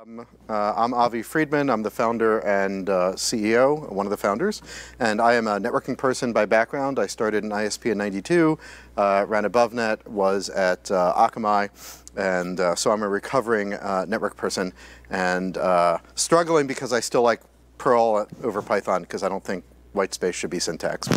Um, uh, I'm Avi Freedman. I'm the founder and uh, CEO, one of the founders, and I am a networking person by background. I started in ISP in '92, uh, ran AboveNet, was at uh, Akamai, and uh, so I'm a recovering uh, network person and uh, struggling because I still like Perl over Python because I don't think white space should be syntax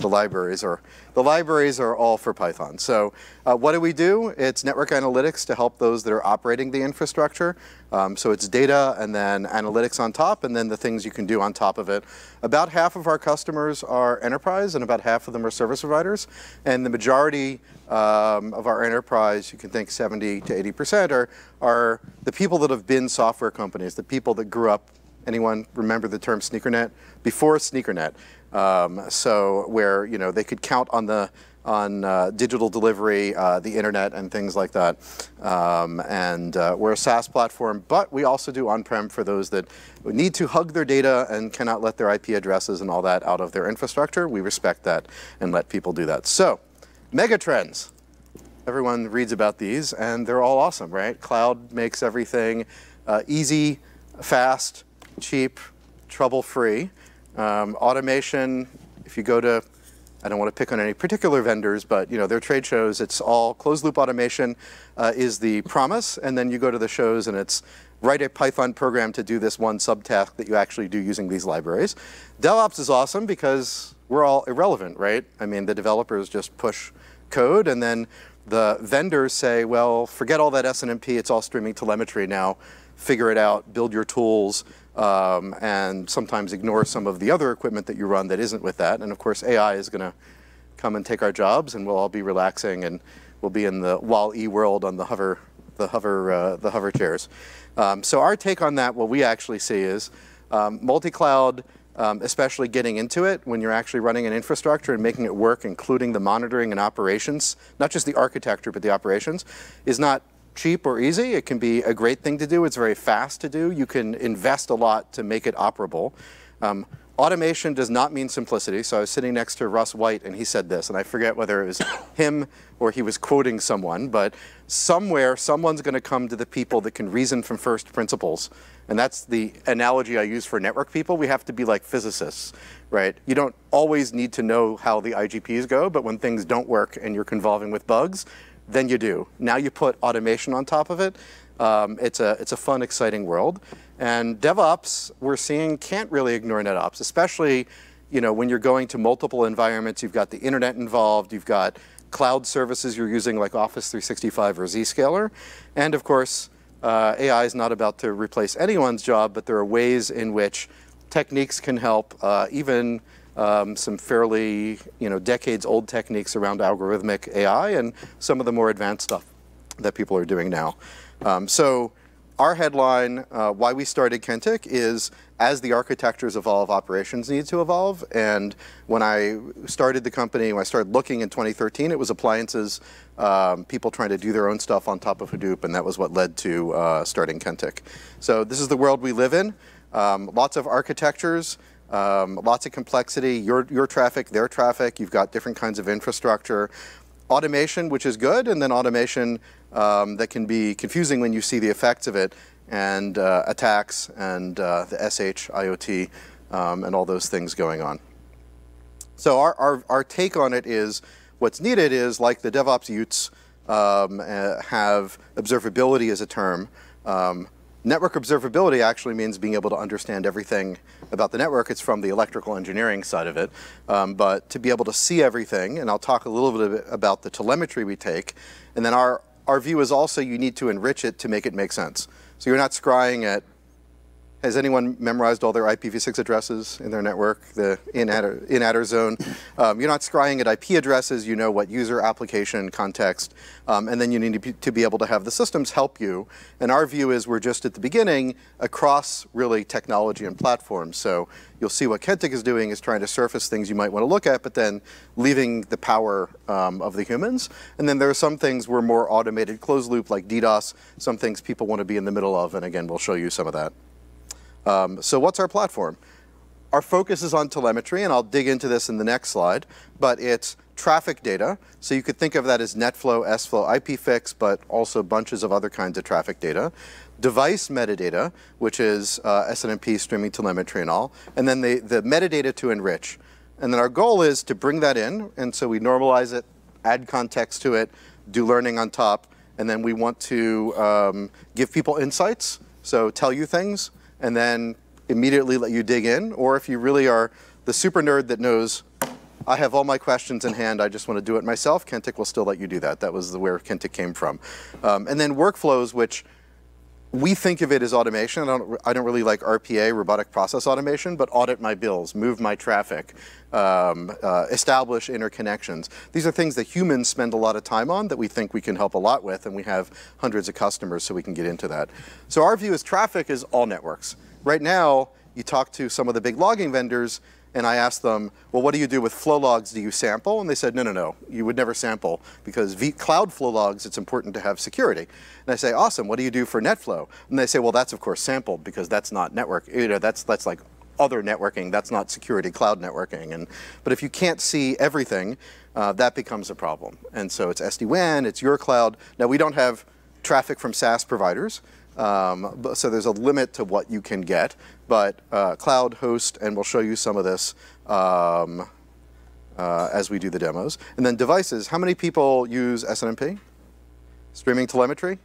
the libraries are the libraries are all for Python. So uh, what do we do? It's network analytics to help those that are operating the infrastructure. Um, so it's data and then analytics on top, and then the things you can do on top of it. About half of our customers are enterprise, and about half of them are service providers. And the majority um, of our enterprise, you can think 70 to 80 percent, are are the people that have been software companies, the people that grew up Anyone remember the term sneakernet? Before sneakernet. Um, so where you know they could count on the on uh, digital delivery, uh, the internet, and things like that. Um, and uh, we're a SaaS platform, but we also do on-prem for those that need to hug their data and cannot let their IP addresses and all that out of their infrastructure. We respect that and let people do that. So, megatrends. Everyone reads about these, and they're all awesome, right? Cloud makes everything uh, easy, fast, cheap, trouble-free. Um, automation, if you go to, I don't want to pick on any particular vendors, but you know their trade shows, it's all closed-loop automation uh, is the promise, and then you go to the shows and it's write a Python program to do this one subtask that you actually do using these libraries. DevOps is awesome because we're all irrelevant, right? I mean, the developers just push code and then the vendors say, well, forget all that SNMP, it's all streaming telemetry now, figure it out, build your tools, um, and sometimes ignore some of the other equipment that you run that isn't with that. And of course, AI is going to come and take our jobs, and we'll all be relaxing, and we'll be in the WALL-E world on the hover, the hover, uh, the hover chairs. Um, so our take on that, what we actually see is um, multi-cloud, um, especially getting into it when you're actually running an infrastructure and making it work, including the monitoring and operations, not just the architecture, but the operations, is not cheap or easy. It can be a great thing to do. It's very fast to do. You can invest a lot to make it operable. Um, automation does not mean simplicity. So I was sitting next to Russ White and he said this, and I forget whether it was him or he was quoting someone, but somewhere someone's going to come to the people that can reason from first principles. And that's the analogy I use for network people. We have to be like physicists, right? You don't always need to know how the IGPs go, but when things don't work and you're convolving with bugs, then you do. Now you put automation on top of it. Um, it's, a, it's a fun, exciting world. And DevOps, we're seeing, can't really ignore NetOps, especially you know, when you're going to multiple environments, you've got the internet involved, you've got cloud services you're using like Office 365 or Zscaler. And of course, uh, AI is not about to replace anyone's job, but there are ways in which techniques can help, uh, even um, some fairly, you know, decades old techniques around algorithmic AI and some of the more advanced stuff that people are doing now. Um, so our headline, uh, why we started Kentik, is as the architectures evolve, operations need to evolve. And when I started the company, when I started looking in 2013, it was appliances, um, people trying to do their own stuff on top of Hadoop, and that was what led to uh, starting Kentik. So this is the world we live in. Um, lots of architectures. Um, lots of complexity, your, your traffic, their traffic, you've got different kinds of infrastructure. Automation, which is good, and then automation um, that can be confusing when you see the effects of it, and uh, attacks, and uh, the SH, IoT, um, and all those things going on. So our, our, our, take on it is, what's needed is, like the DevOps Utes um, uh, have observability as a term, um, Network observability actually means being able to understand everything about the network. It's from the electrical engineering side of it. Um, but to be able to see everything, and I'll talk a little bit about the telemetry we take, and then our, our view is also you need to enrich it to make it make sense. So you're not scrying at has anyone memorized all their IPv6 addresses in their network, the in-addr, in-addr zone? Um, you're not scrying at IP addresses, you know what user, application, context, um, and then you need to be, to be, able to have the systems help you. And our view is we're just at the beginning across really technology and platforms. So you'll see what Kentik is doing is trying to surface things you might want to look at, but then leaving the power um, of the humans. And then there are some things we're more automated closed loop like DDoS, some things people want to be in the middle of, and again, we'll show you some of that. Um, so what's our platform? our focus is on telemetry, and I'll dig into this in the next slide, but it's traffic data. So you could think of that as NetFlow, SFlow, IPFix, but also bunches of other kinds of traffic data. Device metadata, which is uh, SNMP streaming telemetry and all, and then the, the metadata to enrich. And then our goal is to bring that in, and so we normalize it, add context to it, do learning on top, and then we want to um, give people insights, so tell you things, and then immediately let you dig in, or if you really are the super nerd that knows I have all my questions in hand, I just want to do it myself, Kentik will still let you do that. That was where Kentik came from. Um, and then workflows, which we think of it as automation. I don't, I don't really like RPA, robotic process automation, but audit my bills, move my traffic, um, uh, establish interconnections. These are things that humans spend a lot of time on that we think we can help a lot with, and we have hundreds of customers, so we can get into that. So our view is traffic is all networks. Right now, you talk to some of the big logging vendors, and I asked them, well, what do you do with flow logs? Do you sample? And they said, no, no, no, you would never sample because v cloud flow logs, it's important to have security. And I say, awesome, what do you do for NetFlow? And they say, well, that's of course sampled because that's not network, you know, that's, that's like other networking, that's not security cloud networking. And, but if you can't see everything, uh, that becomes a problem. And so it's SD-WAN, it's your cloud. Now we don't have traffic from SaaS providers, um, so there's a limit to what you can get, but uh, cloud host, and we'll show you some of this um, uh, as we do the demos. And then devices, how many people use SNMP? Streaming telemetry?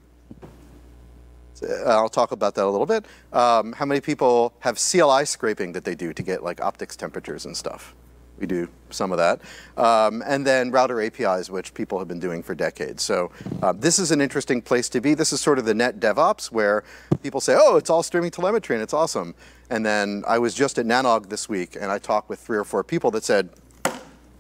Uh, I'll talk about that a little bit. Um, how many people have CLI scraping that they do to get like optics temperatures and stuff? We do some of that. Um, and then router APIs, which people have been doing for decades. So uh, this is an interesting place to be. This is sort of the net DevOps where people say, oh, it's all streaming telemetry and it's awesome. And then I was just at Nanog this week and I talked with three or four people that said,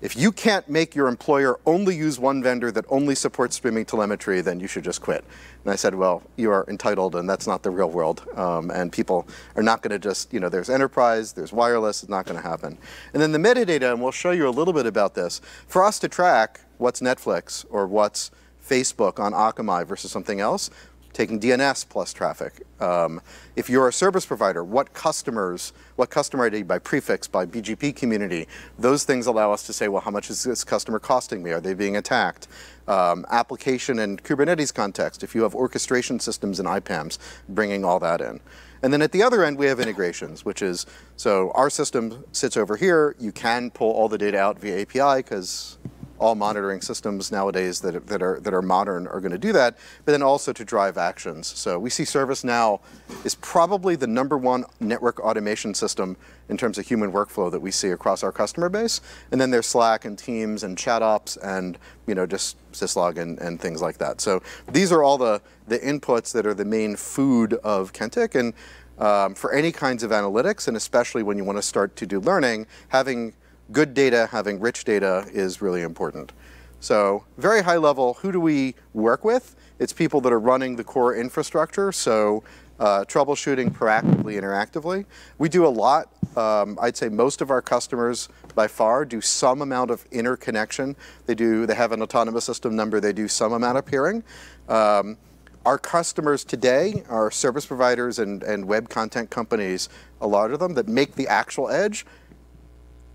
if you can't make your employer only use one vendor that only supports streaming telemetry, then you should just quit. And I said, well, you are entitled, and that's not the real world. Um, and people are not going to just, you know, there's enterprise, there's wireless, it's not going to happen. And then the metadata, and we'll show you a little bit about this. For us to track what's Netflix or what's Facebook on Akamai versus something else, taking DNS plus traffic. Um, if you're a service provider, what customers, what customer ID by prefix, by BGP community, those things allow us to say, well, how much is this customer costing me? Are they being attacked? Um, application and Kubernetes context, if you have orchestration systems and IPAMs, bringing all that in. And then at the other end, we have integrations, which is, so our system sits over here. You can pull all the data out via API because all monitoring systems nowadays that, that, are, that are modern are going to do that, but then also to drive actions. So we see ServiceNow is probably the number one network automation system in terms of human workflow that we see across our customer base. And then there's Slack and Teams and ChatOps and you know just syslog and, and things like that. So these are all the, the inputs that are the main food of Kentik. And um, for any kinds of analytics, and especially when you want to start to do learning, having good data, having rich data is really important. So very high level, who do we work with? It's people that are running the core infrastructure, so uh, troubleshooting proactively, interactively. We do a lot. Um, I'd say most of our customers, by far, do some amount of interconnection. They do. They have an autonomous system number. They do some amount of peering. Um, our customers today are service providers and, and web content companies, a lot of them, that make the actual edge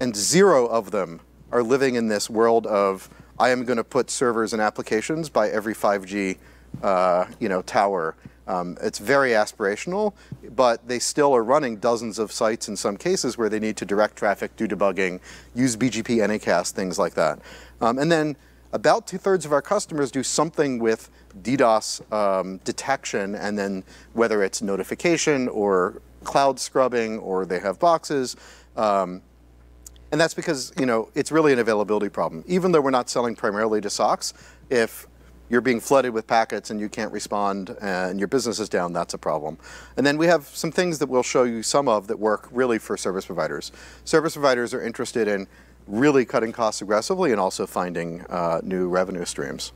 and zero of them are living in this world of I am going to put servers and applications by every 5G uh, you know, tower. Um, it's very aspirational, but they still are running dozens of sites in some cases where they need to direct traffic, do debugging, use BGP Anycast, things like that. Um, and then about two-thirds of our customers do something with DDoS um, detection, and then whether it's notification or cloud scrubbing or they have boxes, um, and that's because, you know, it's really an availability problem. Even though we're not selling primarily to SOCs, if you're being flooded with packets and you can't respond and your business is down, that's a problem. And then we have some things that we'll show you some of that work really for service providers. Service providers are interested in really cutting costs aggressively and also finding uh, new revenue streams.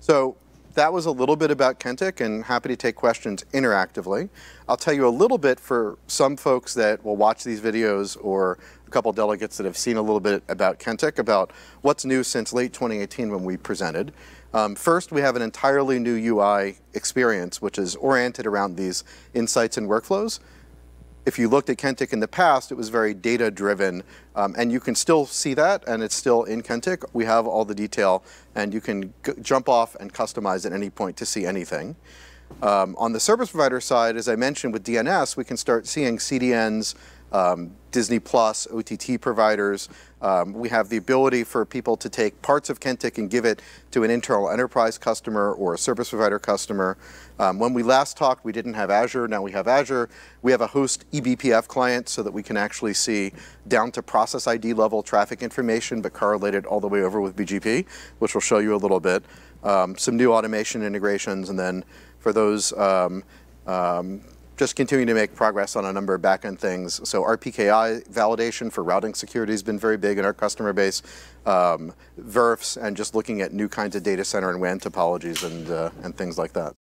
So that was a little bit about Kentik and happy to take questions interactively. I'll tell you a little bit for some folks that will watch these videos or a couple delegates that have seen a little bit about Kentik about what's new since late 2018 when we presented. Um, first, we have an entirely new UI experience, which is oriented around these insights and workflows. If you looked at Kentik in the past, it was very data driven, um, and you can still see that, and it's still in Kentik. We have all the detail, and you can jump off and customize at any point to see anything. Um, on the service provider side, as I mentioned with DNS, we can start seeing CDNs, um, Disney Plus, OTT providers. Um, we have the ability for people to take parts of Kentik and give it to an internal enterprise customer or a service provider customer. Um, when we last talked, we didn't have Azure. Now we have Azure. We have a host eBPF client so that we can actually see down to process ID level traffic information, but correlated all the way over with BGP, which we'll show you a little bit. Um, some new automation integrations, and then for those um, um, just continuing to make progress on a number of backend things. So RPKI validation for routing security has been very big in our customer base. Um, VRFs and just looking at new kinds of data center and WAN topologies and, uh, and things like that.